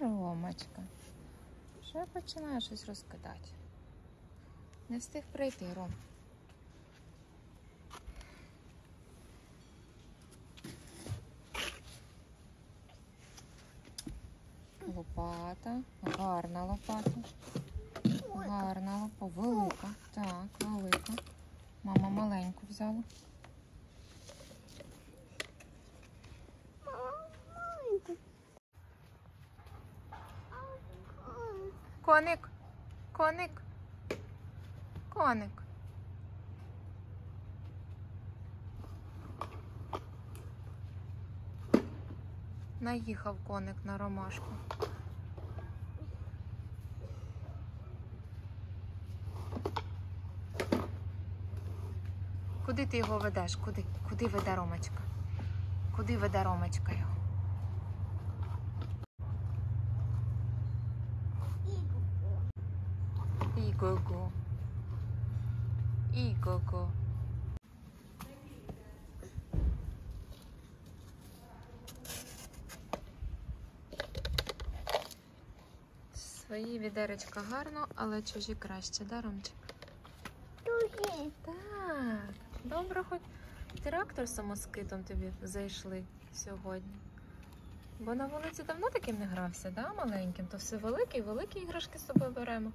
Ромочка. Вже починає щось розкидати. Не встиг прийти, Ром. Лопата. Гарна лопата. Гарна лопа. Велика. Так, велика. Мама маленьку взяла. Коник. Коник. Коник. Наїхав коник на ромашку. Куди ти його ведеш? Куди? Куди веде Ромочка? Куди веде Ромочка його? Іго-го. Іго-го. Свої відеречка гарно, але чужі краще, да, Ромчик? Так, добре, хоч трактор самоскитом тобі зайшли сьогодні. Бо на вулиці давно таким не грався, да, маленьким, то все великі, великі іграшки з собою беремо.